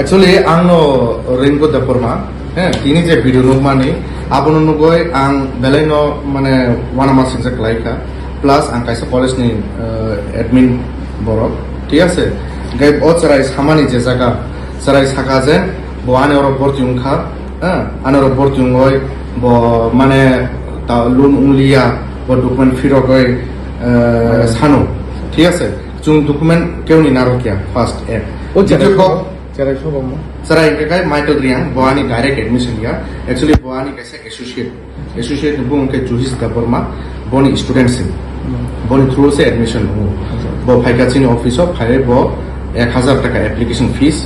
Actually, ang no ringko da porma, eh, ini je video nuk mani, abon nugoi ang belai no mane wana mas sing laika, plus ang kaisa college ni uh, admin borok, ঠিক আছে গাই ও চারাই সামানি যে জায়গা চারাই সাকা যে bo ane oro borjung kha eh ane oro borjung oi bo mane ta loan unglia bo document firo goi sano ঠিক আছে जों document केवनि नारकिया first app ও যেটা যারা কক যারা সব আমার Sara ini kai Michael Riang, Boani direct admission ya. Actually Boani kaisa associate. Associate bu उनके जुहिस दा बर्मा बोनी स्टूडेंट से बोनी थ्रू से एडमिशन हो बो फाइका चिनी ऑफिस ऑफ फाइरे बो एक हजार টাকা एप्लीकेशन फीस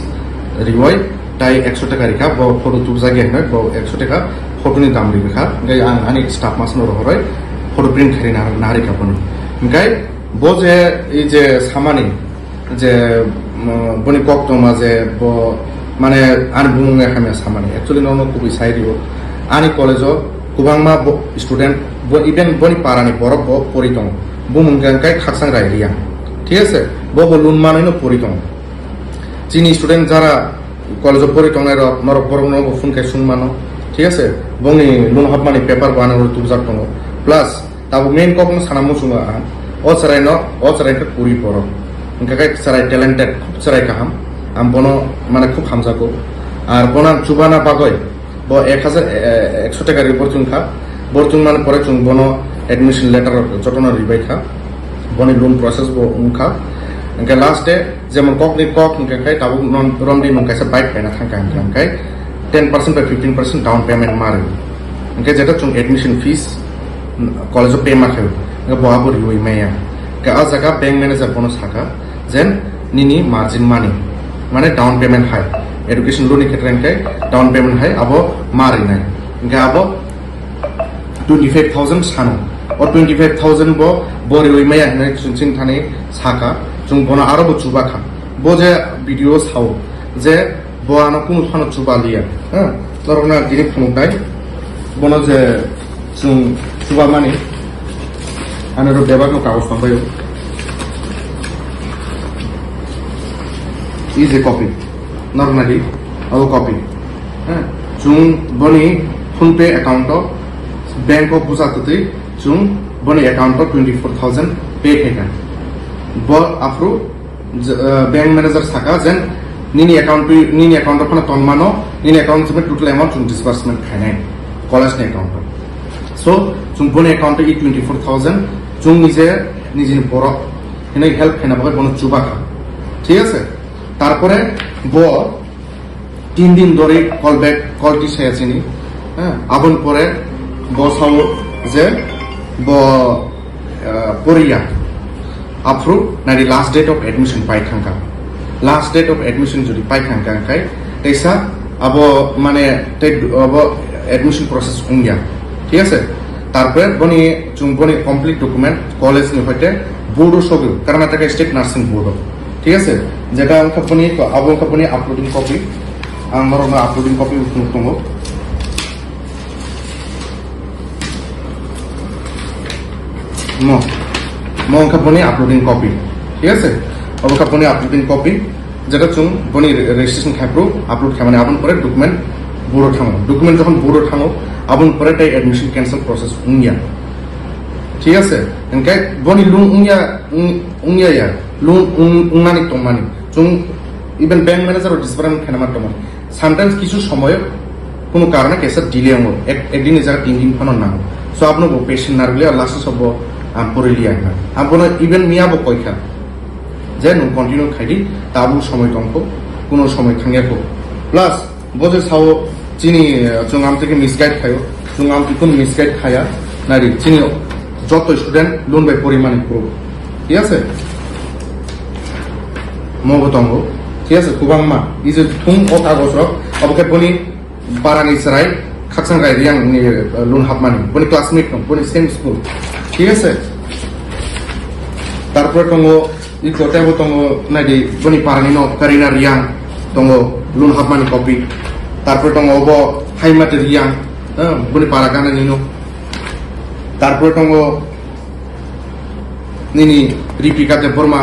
रिवॉय তাই একশো টাকা রেখা ব ফটো তুব জাগে হয় ব একশো টাকা ফটোনি দাম রেখা গাই আং আনি স্টাফ মাস নর হরয় ফটো প্রিন্ট খারি না না রেখা বনি গাই ব যে এই যে সামানি যে 본인꼭도마제 뭐 만에 아니 부모에 하면 사만이 액츄얼리 너무 고비 사이리고 아니 콜레조 구방마 스튜던트 뭐 이벤 보니 파라니 버럽 보리동 부모간가이 학상 라이리야 ঠিক আছে? বব লুন মানাইনো পরিতং যিনি স্টুডেন্ট যারা কলেজে পরিতং এর নর বরং নব ফুনকে শুনমানো ঠিক আছে বংনি লুন হব মানে পেপার বানানোর তুবজাক দङ প্লাস তাবো মেইন কখন সানামু সুমা অচরাইন অচরাইনকে পুরি পরব ওंखाय সারাই ট্যালেন্টেড খুব সারাই কাহাম আম বনো মানে খুব হামজাকো আর বনা চুবানা বাগয় ব এক হাজার একশো টাকা রিপোর্ট খা বর্তুন মানে পরে চুং বনো এডমিশন লেটার যতনা রিবাই খা বনি loan process ungkha engke last day যেমন কক ni kok engke kai tabu non rom di nung kaisa bike paina thangka engke kai 10% by 15% down payment mare engke যেটা chung admission fees college pay ma kheu engke bo abo riwi meya 가자가 bank manager কোনো শাখা যেন নিনি margin money মানে down payment high education loan ক্ষেত্রে down payment হাই আবো মারি নাই। গা আবো টুয়েন্টি ফাইভ থাউজেন্ড সানো ও টুয়েন্টি ফাইভ থাউজেন্ড বো, বরি ওই মাইয়া হিনাই চুনচিং থানে শাখা চুং বনো আরও চুবা খান বো যে ভিডিও সাও যে বো আনো কোন খানো চুবা লিয়া হ্যাঁ? ধরো না গিরি ফোন বনো যে চুবা মানে बेबा को कागज फंबायो is a copy normally our copy হ্যাঁ जों बनि फोन पे अकाउंट बैंक ऑफ बुजातुतै जों बनि अकाउंट ट्वेंटी फोर थाउजेंड पे खेगा ब आफ्रो बैंक मैनेजर साका जेन निनी अकाउंट निनी अकाउंट फना तनमानो निनी अकाउंट में टोटल अमाउंट जों डिसबार्समेंट खानाय कलेज नि अकाउंट सो जों बनि अकाउंट इ চুং নিজে নিজে বড়। হেনে হেল্প হেনা ভাবে বন চুবা খা ঠিক আছে? তারপরে ব তিন দিন ধরে কল ব্যাক কল টি সে আছে নি হ্যাঁ? আবন পরে ব সাউ যে ব পরিয়া আফ্রু নারী লাস্ট ডেট অফ এডমিশন পাই খাঙ্কা লাস্ট ডেট অফ এডমিশন যদি পাই পাইখাঙ্কাঙ্কাই তাইসা আব মানে আবো এডমিশন প্রসেস উঙ্গিয়া। ঠিক আছে? তারপরে বনি বনি কমপ্লিট ডকুমেন্ট কলেজ নি হইতে বোর্ডও সগু কর্ণাটকা স্টেট নার্সিং বোর্ড ঠিক আছে? যেটা অঙ্ক বনি, আবো বনি আপলোডিং কপি আমার uploading copy mo ang kaponi uploading copy, ঠিক আছে? অব kaponi uploading copy, যেটা চুং বনি রেজিস্ট্রেশন খাইপ্রো আপলোড খাই মানে আপন পরে ডকুমেন্ট বুড়ো থাঙো ডকুমেন্ট যখন বুড়ো থাঙো আপন পরে তাই এডমিশন ক্যান্সেল প্রসেস উংয়া ঠিক আছে এনকে বনি লুং উংয়া উংয়া ইয়া লুং উংনানি টমানি চুং ইভেন ব্যাংক ম্যানেজার ও ডিসপারেন্ট খেনামার টমানি সামটাইমস কিছু সময় কোনো কারণে কেসের ডিলে হব একদিন জায়গা তিন দিন ফানো না সো আপনার পেশেন্ট না গেলে লাস্ট সব পরিলি আইনা আপনার ইভেন মিয়াবো কয়খা যে নু কন্টিনিউ খাইদি তাবু সময় টঙ্ক কোনো সময় থাঙ্গিয়াকো প্লাস বজে সাও চিনি চুংগাম থেকে মিসগাইড খায়ো চুংগাম কোন মিসগাইড খায়া নারী চিনি যত স্টুডেন্ট লোন বাই পরিমাণে করব ঠিক আছে? মগতঙ্গ ঠিক আছে? কুবাংমা ই যে থুং ও কাগজক অবকে বনি বারানি সারাই খাকসাং গাই রিয়াং লোন হাতমানি বনি ক্লাসমেট নম বনি সেম স্কুল ঠিক আছে? তারপরে তঙ্গ ই গটাইব তঙ্গ নাইডি বনি পারানি ন রিয়াং তঙ্গ লোন হাতমানি কপি তারপরে দङ অব হাইমাতে রিয়াং বনি পারাগানা নিনো তারপরে দङ নিনি রিপিকাতে বর্মা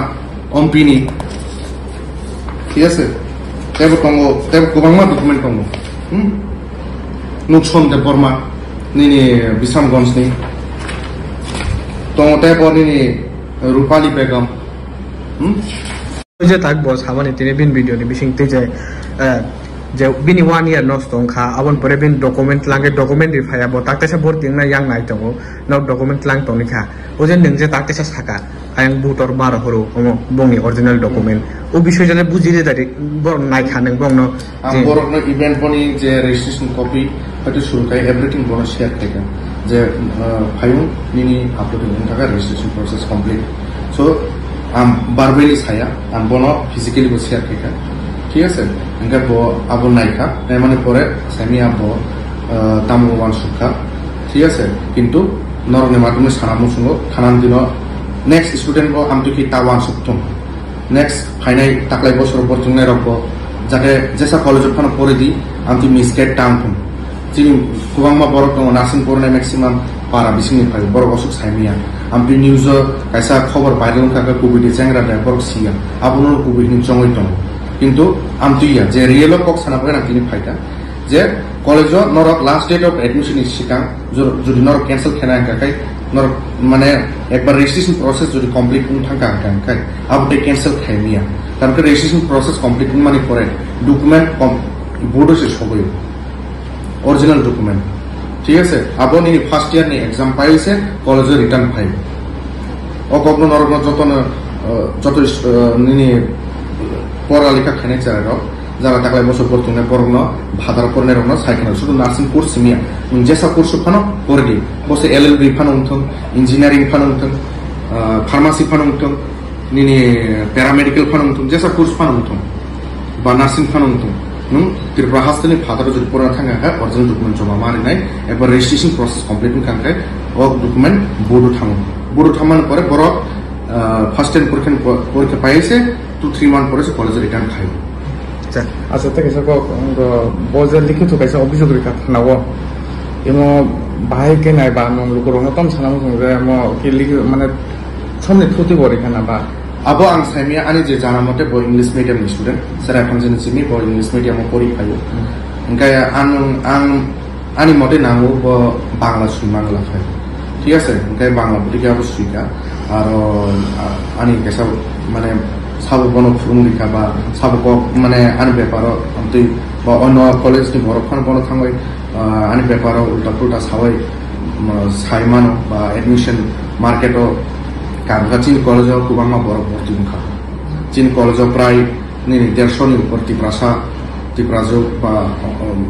অম্পিনি ঠিক আছে kubangma document tongo hmm nukson de borma nini bisamgons ni tongo tebo nini rupali begam hmm যে থাকব সামানি তিনি বিন ভিডিও নি বিসিং তে যে যে বিনি ওয়ান ইয়ার নষ্ট খা আবন পরে বিন ডকুমেন্ট লাঙ্গে ডকুমেন্ট রিফায়াবো তাকতেসা ভর্তি না ইয়াং নাই দङ ন ডকুমেন্ট লাং তনি খা। ও যে নों যে তাকতেসা সাকা আয়াং বুটর মার হরো বংনি অরিজিনাল ডকুমেন্ট ও বিষয় জানে বুঝিরে দারি বর নাই খা নों বংনো borok no event boni je registration copy hয়তো শুরু kai everything bono share থেকে। যে ফাইন নিনি আপলোড হইন থাকা registration process complete so আম বারবেলি ছায়া আম বনো ফিজিক্যালি বো শেয়ার থেকে। ঠিক আছে? এনেকৈ বৌ আবো নাইকা তাই মানে পৰে চেমিয়া বৌ তামোলবান চুখা ঠিক আছে? কিন্তু নৰনেমা তুমি চানামো চুঙ খানান দিন নেক্সট ষ্টুডেণ্ট বৌ আমটো কি তাৱা চুকথম নেক্সট ফাইনাই তাকলাই বছৰ তুমি ৰব? যাতে জেচা কলেজত খান পৰি দি আমি মিছকেট টান হ'ম। যিনি কুবাংমা বৰক দম নাচিন পৰে মেক্সিমাম পাৰা বিচিনি ফাৰি বৰ অসুখ সাইমিয়া আমি নিউজ কাইছা খবৰ পাই দিওঁ থাকে কোভিডে চেংৰা ড্ৰাইভৰক আপোনাৰ কোভিড নি চঙৈ তম কিন্তু আমি ইয়া যে রিয়েল কক সানা পাই আমি ফাইটা। যে কলেজ নরক লাস্ট ডেট অফ এডমিশন সিকাং যদি নরক ক্যান্সেল খেনা কাকাই নরক মানে একবার রেজিস্ট্রেশন প্রসেস যদি কমপ্লিট থাকা কাকাই আবুতে ক্যান্সেল খাইমিয়া তারপরে রেজিস্ট্রেশন প্রসেস কমপ্লিট মানে পরে ডকুমেন্ট বোর্ডও শেষ হবে অরিজিনাল ডকুমেন্ট ঠিক আছে আবো নি ফার্স্ট ইয়ার নি এক্সাম পাইছে কলেজে রিটার্ন ফাইল ও কখনো নরক যত যত পড়ালেখা খানে চারা যারা তাকলাই বছর পড়তুনে পড়ন ভাদার পড়নে রকম সাইকেল শুধু নার্সিং কোর্স সিমিয়া যেসা কোর্স ফানো পড়ে বসে এল এল বি ফানো উঠুন ইঞ্জিনিয়ারিং ফানো উঠুন ফার্মাসি ফানো উঠুন নিনি প্যারামেডিকেল ফানো উঠুন যেসা কোর্স ফানো উঠুন বা নার্সিং ফানো উঠুন nung tirpra hastani father যদি পড়া থাকা হয় অরিজিনাল ডকুমেন্ট জমা মারি নাই এবার রেজিস্ট্রেশন প্রসেস কমপ্লিট খাঙ্কায় ও ডকুমেন্ট বোর্ডও থামো বোর্ডও থামানোর পরে বড় ফার্স্ট টাইম পরীক্ষা পরীক্ষা পাইছে টু থ্ৰী মান্থ পৰে সি কলেজত ৰিটাৰ্ণ খাই আচলতে বজাৰ লিখি থকা অভিযোগ ৰেখা থানাব এই বাহেকে নাই বা মই লোকৰ অন্যতম চানা মই লিখি মানে চমনি ফুটিব ৰেখা নাবা আব আং চাইমিয়া আনি যে জানা মতে বৰ ইংলিছ মিডিয়াম ষ্টুডেণ্ট স্যাৰ এখন যেন চিমি বৰ ইংলিছ মিডিয়ামত পঢ়ি খাইও এনেকৈ আন আন আনি মতে নামো বাংলা চুইমা গলা খাই ঠিক আছে এনেকৈ বাংলা বুলি কি আৰু চুইকা আৰু আনি কেঁচা মানে সাবেকন ফুমরিকা বা সাবেক মানে আন বেপার দুই বা অন্য কলেজ নি বরফান বন থাঙ্গই আনি বেপার উল্টা পুল্টা সাওয়াই সাইমান বা এডমিশন মার্কেট কারভা চিন কলেজ কুবামা বরফ ভর্তি মুখা। চিন কলেজ প্রায় নি দেড়শো নি উপর তিপ্রাসা তিপ্রাজ বা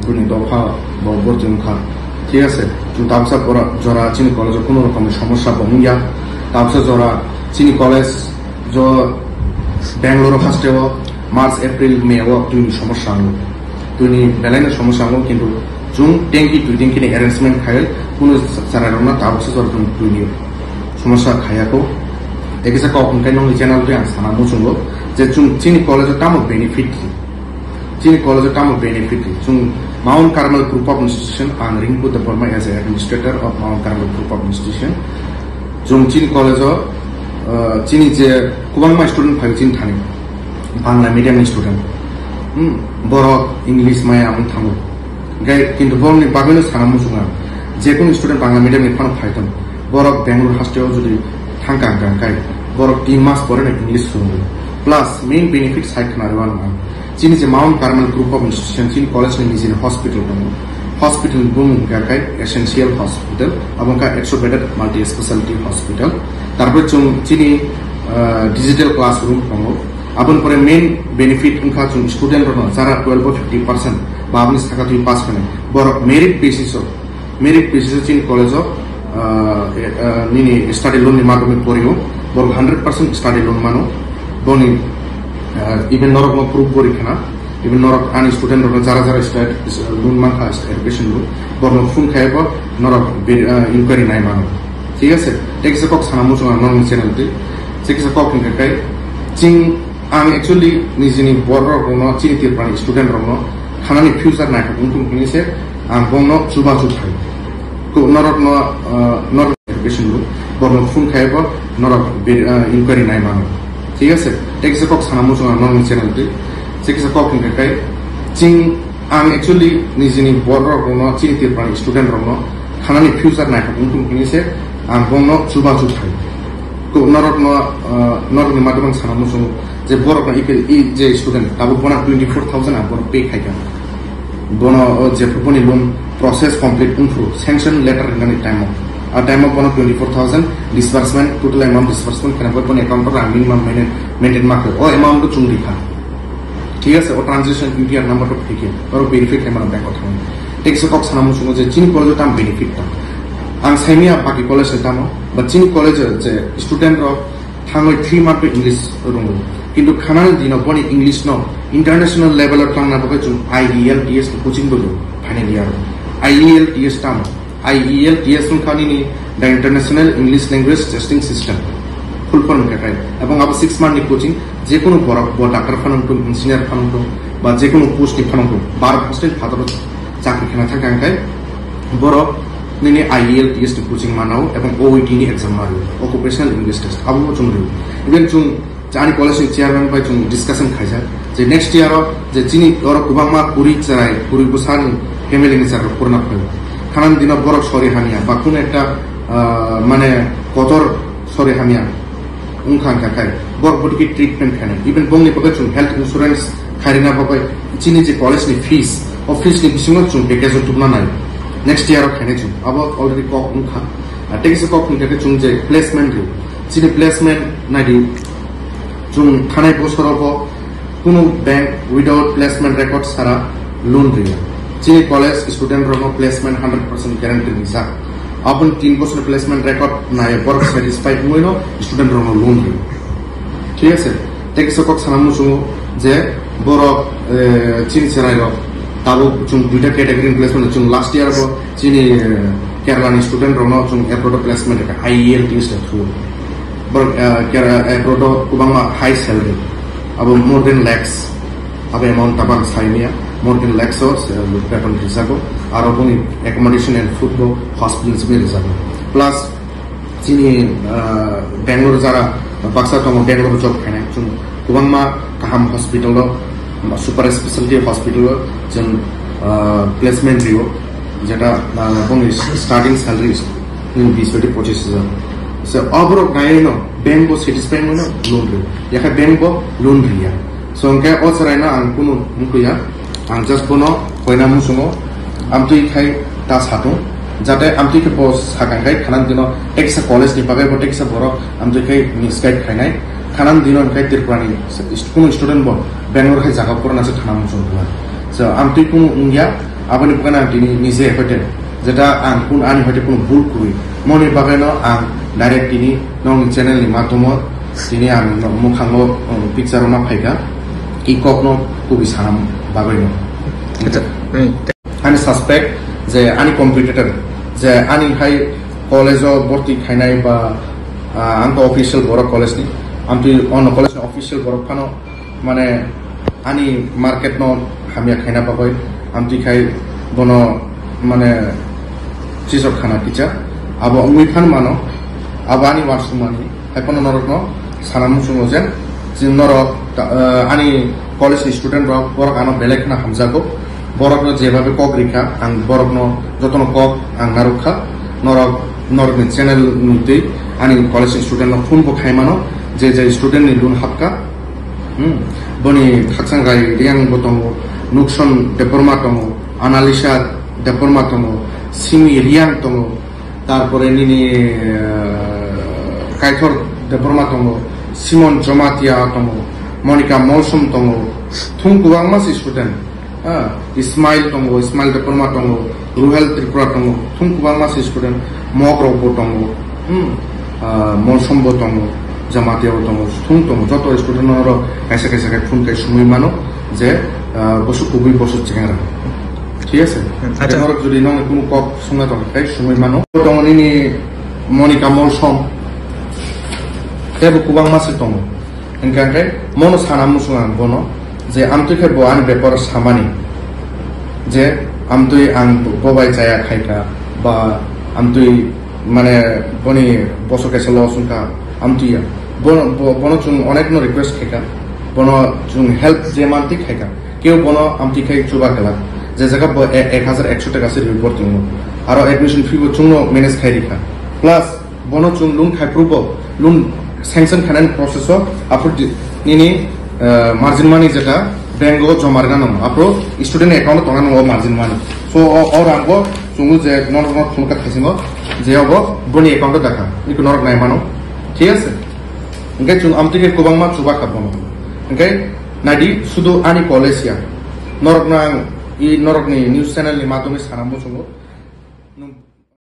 দুনি দফা ভর্তি মুখা। ঠিক আছে? তাপসা জরা চিনি কলেজ কোনো রকমের সমস্যা বমিয়া তাপসা জরা চিনি কলেজ জ বেঙ্গালোর ফার্স্টেও মার্চ এপ্রিল মে ও তুই সমস্যা আনো তুই বেলাইনের সমস্যা আনো কিন্তু জুন টেঙ্কি তুই টেঙ্কিনি অ্যারেঞ্জমেন্ট খাইল কোনো চারানো না তাপসা জরা তুই সমস্যা খাইয়াকো ekisa ko kun kai nong channel to yang sana mo chungo je chung chini college tamo benefit chini college tamo benefit chung Mount Carmel Group of Institution and Ringpu the Burma as an administrator of Mount Carmel Group of Institution chung chini college chini je kubangma student phai chin thani Bangla medium student হুম বড় English মায়া আমন থামো গাই কিন্তু বরংনি বাগৈনো সানামু সুঙা যে কোনো student Bangla medium এখানে ফাইতাম বড় বেঙ্গলোর হাস্টেও যদি থাকা গাঙ্কাই বড় তিন মাস পরে না ইংলিশ শুনবে প্লাস মেইন বেনিফিট সাইড খানার চিনি যে Mount Carmel group of institution চিনি কলেজ হসপিটাল ભૂમિકા এসেন্সিয়াল হসপিটাল এবং একশো বেডের মাল্টি স্পেশালিটি হসপিটাল তারপরে চিনি ডিজিটাল ক্লাসরুম পঙ্গ আপন পরে মেন বেনিফিট উনখা চুং স্টুডেন্ট রা যারা টুয়েলভ ফিফটি পার্সেন্ট বা আপনি থাকা তুই পাস করেন বড় মেরিট বেসিস মেরিট বেসিস চিন কলেজ নিনি স্টাডি লোন মাধ্যমে পড়িও বড় হান্ড্রেড পার্সেন্ট স্টাডি লোন মানো বনি ইভেন নরক প্রুফ পরীক্ষা না even norok ani student ro jara jara study loan man kha education loan bor no phone khaye bor norok inquiry nai mano ঠিক আছে টেক্সে কক সানা মুসুং নন চ্যানেল তে টেক্সে কক নি কাই চিং আং एक्चुअली निजिनि बर रनो चिनि तिरपानि स्टुडेन्ट रनो खानानि फ्यूचर नायखा बुंथुम किनिसे आं बंनो जुबा जुथाय নরক নরক এডুকেশন রুল বর্ণ ফোন খাইব নরক ইনকোয়ারি নাই মানুষ ঠিক আছে টেক্সে কক সানা মুসুং নরম চ্যানেলটি যে টকিং থাকে চিং আং একচুয়ালি নিজে বর্ডর গৌন চিং তিরপান স্টুডেন্ট রং খানানি ফিউচার নাই থাকুন তুমি সে আং চুবা চুব থাকে নরক নরকনি মাদবান সানামু সুমু যে বরক ই যে স্টুডেন্ট তাবো বনা টুয়েন্টি ফোর থাউজেন্ড আবার পে খাইকান বন যে ফুটবল লোন প্রসেস কমপ্লিট কোনফ্রু সেংশন লেটার হিনানি টাইম আর টাইম অফ বনা twenty four thousand disbursement total amount disbursement খেলা বন অ্যাকাউন্টের আমি ইমান মেনে মেনটেন মাকে ও অ্যামাউন্ট চুন রিখা ঠিক আছে ও ট্রানজেকশন ইউটিআর নাম্বারটা থেকে ওর বেনিফিট আমার ব্যাংক কথা টেক্সট কক সানামু সুঙ্গো যে চিনি কলেজ তাম বেনিফিট তা आं साइमिया बाकी कलेज तामो बा चिनी कलेज जे स्टूडेंट रो थांगै 3 मार्क इंग्लिश रोंगो किंतु खाना दिन बनि इंग्लिश नो इंटरनेशनल लेवल थांना बके जुम आईईएल टीएस कोचिंग बो फाइनल ईयर आईईएल टीएस ताम आईईएल टीएस नु खानी नि the international English language testing system form কাটায় এবং আবার সিক্স মান্থনি কোচিং যে কোনো বড় ডাক্তার ফানুন ইঞ্জিনিয়ার ফানুন বা যে কোনো পোস্টনি ফানুন বারো পোস্টের ফাদার চাকরি খানা থাকে আঙ্কায় বড় nini IEL TS coaching manau এবং OET ni exam maru occupational english test abu chung ru even chung jani college ni chairman bai chung discussion khaisa যে next year যে চিনি ওর কুবাংমা পুরি চারাই পুরি বুসানি ফ্যামিলি নি চার পূর্ণ হয় খানান দিন বড় সরি হামিয়া বা কোন একটা মানে কতর সরি হামিয়া ইভেন বংনি পকে chung হেলথ ইন্স্যুরেন্স খারিনা পকে চিনি যে college ni fees office ni বিসিং chung প্যাকেজ টুকনা নাই। Next year of kene chung abo already kok ungkha take se kok ungkha chung je placement ri chini placement na di chung thanai bosor obo কোনো bank without placement record ছাড়া loan রিয়া চিনি college student রঙ placement hundred percent guarantee নিসা আপন তিন বছর placement record নাই বর্ক স্যাটিসফাইড হইল স্টুডেন্ট রঙ লোন রিয়া ঠিক আছে টেক সকক সানামু সুমু যে বড় চিনি সেরাইল category placement chung last year abo chini kerala ni student rono chung airport placement ka IEL tis ta through but kera airport kubang high salary abo more than lakhs abo amount tabang saimia more than lakhs of uh, with Pepon Rizago, Araboni accommodation and food go hospitals be Rizago. Plus, Chini Bangalore Zara, Baksa Tomo Bangalore job connection, Kubangma Kaham Hospital, Super Specialty Hospital, Jen Placement Rio, Jeta starting salary is in B City Purchase. So, overall, I know bank को satisfied होना loan रिया या bank को loan रिया सो अंक और sir है ना अंकुन उनको या जास्ट कोनो कयना मुसुङो आम तुइ खाइ ता साथो যাতে আমি তুই বস সাকাঙ্গাই খানান দিন টেক্সা কলেজ নি পাগাই বো টেক্সা বড় আমি তুই খাই মিসগাইড খাইনাই খানান দিন খাই তিরপুরানি কোন স্টুডেন্ট বল বেঙ্গলোর খাই জায়গা পড়া আছে খানা মুসুম তোমার সো আমি তুই কোন উঙ্গিয়া আবানি পকানা তিনি নিজে হইতে যেটা আং কোন আনি হইতে কোন ভুল করি মনে পাগাইনো আং ডাইরেক্ট তিনি নং চ্যানেলনি মাধ্যমত তিনি আং মুখাঙ্গ পিকচার না ফাইগা ই কখনো খুবই সানাম বাগাইনো আমি সাসপেক্ট যে আনি কম্পিটিটর যে আনি খাই কলেজত ভর্তি খাইনাই বা আंखौ অফিসিয়াল বড় কলেজ নি আমি অন্য কলেজ অফিসিয়াল বড় ফানো মানে আনি মার্কেট ন হামিয়া খাইনা পাবাই আমি খাই বন মানে চিজক খানা কিচা আবো উই ফান মানো আবো আনি মারসু মানি এখন নরক ন चिन्नर आनी कलेज स्टुडेन्ट बरक आनो बेलेग ना हामजागो বরকনো যেভাবে কক রেখা, আং বরকনো যতন কক, আং না রক্ষা নরক নরকনি চ্যানেল নুতে আনি কলেজ স্টুডেন্ট ফোন বো খাইমানো যে যে স্টুডেন্ট নি লুন হাপকা হুম? বনি থাকসাং গাই রিয়াং বতং নুকসন ডেপরমা তং আনালিসা ডেপরমা তং সিমি রিয়াং তং তারপরে নিনি কাইথর ডেপরমা তং সিমন জমাতিয়াতম মনিকা মৌসুম তম মৌসুমতম থুংকুবাংমাস স্টুডেন্ট হ্যাঁ ইসমাইল তম ইসমাইল দেপরমা তম রুহেল ত্রিপুরা তম টঙ্গ থুংকুবাংমাস স্টুডেন্ট মগ রব্য টঙ্গ হুম মৌসুম্ব টঙ্গ জামাতিয়াও টঙ্গ থুং টঙ্গ যত স্টুডেন্টর কাইসা কাইসা কাই থুং কাই সময় মানো যে বসু কবি বসু চেঙ্গা ঠিক আছে যদি নয় কোনো কপ সময় তখন তাই সময় মানো তম টঙ্গনি মনিকা মৌসুম kebo kubang masih tongo engkang ke mono sana musungan bono je am tu kebo an bepor samani je am tu ang gobai chaya khaika ba am tu mane boni boso ke solo sunka am tu ya bono bono chung onek no request khaika bono chung help je manti khaika কেউ বনো আমটি খাই চুবা খেলা যে জায়গা এক হাজার একশো টাকা আছে রিপোর্ট চুঙ্গ আরও এডমিশন ফি চুঙ্গ ম্যানেজ খাই রেখা প্লাস বনো চুং লুং খাই proof লুং sanction finance process of after Nini margin money is a bank of Jomargan, after student account on margin money. So or Ambo, so much not not Funka Casino, they are bunny account of Daka, ignore my mano. Yes, get you umtik Kubama to back up. Okay, Nadi Sudo Anipolesia, Norgna, E Norgni, news channel, Limatomis, Hanamusumo.